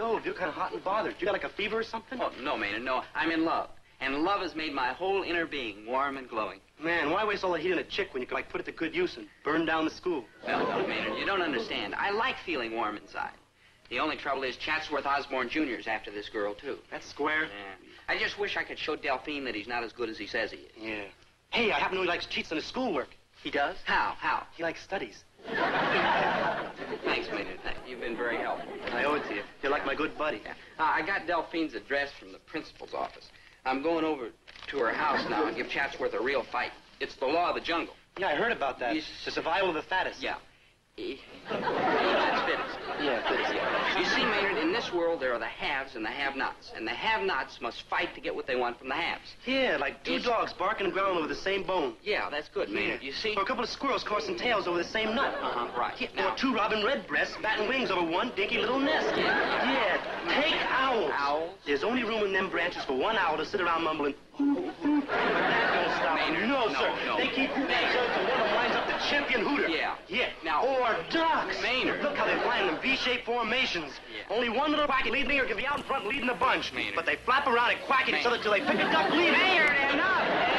stove. You're kind of hot and bothered. You got like a fever or something? Oh, no, Maynard, no. I'm in love. And love has made my whole inner being warm and glowing. Man, why waste all the heat on a chick when you could like put it to good use and burn down the school? Well, no, Maynard, you don't understand. I like feeling warm inside. The only trouble is Chatsworth Osborne Jr.'s after this girl, too. That's square. Yeah. I just wish I could show Delphine that he's not as good as he says he is. Yeah. Hey, I happen to know he likes cheats on his schoolwork. He does? How? How? He likes studies. Thanks, Maynard. Thank- You've been very helpful. I owe it to you. You're like my good buddy. Yeah. Uh, I got Delphine's address from the principal's office. I'm going over to her house now and give Chatsworth a real fight. It's the law of the jungle. Yeah, I heard about that. Yes. The survival of the fattest. Yeah. Eh, That's fittest. Yeah, fittest, yeah. You see, Maynard, in this world there are the haves and the have-nots. And the have-nots must fight to get what they want from the haves. Yeah, like two Yes. dogs barking and growling over the same bone. Yeah, that's good, Maynard. You see? Or a couple of squirrels coursing tails over the same nut. Uh-huh, right. Yeah, Now- or two robin redbreasts batting wings over one dinky little nest. Yeah. Yeah, take owls. Owls? There's only room in them branches for one owl to sit around mumbling. "Hoot, hoot." But that don't stop. Maynard, No, no, sir. no. They keep moving champion hooter. Yeah. Yeah. Now- Or ducks. Maynard. Look how they fly in them V-shaped formations. Yeah. Only one little quacky lead leader can be out in front leading the bunch. Maynard. But they flap around and quack at each other till they pick a duck lead. Maynard, enough!